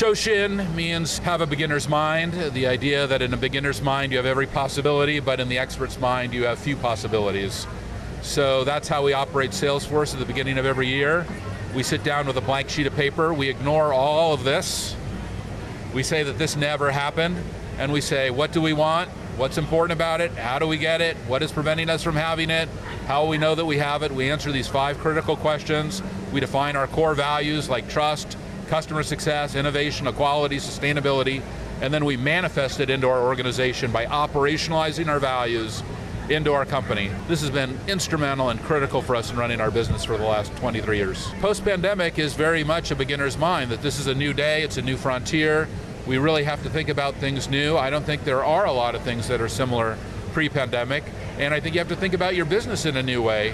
Shoshin means have a beginner's mind, the idea that in a beginner's mind you have every possibility, but in the expert's mind you have few possibilities. So that's how we operate Salesforce at the beginning of every year. We sit down with a blank sheet of paper, we ignore all of this, we say that this never happened, and we say, what do we want? What's important about it? How do we get it? What is preventing us from having it? How will we know that we have it? We answer these five critical questions. We define our core values like trust, customer success, innovation, equality, sustainability, and then we manifest it into our organization by operationalizing our values into our company. This has been instrumental and critical for us in running our business for the last 23 years. Post-pandemic is very much a beginner's mind, that this is a new day, it's a new frontier, we really have to think about things new. I don't think there are a lot of things that are similar pre-pandemic, and I think you have to think about your business in a new way.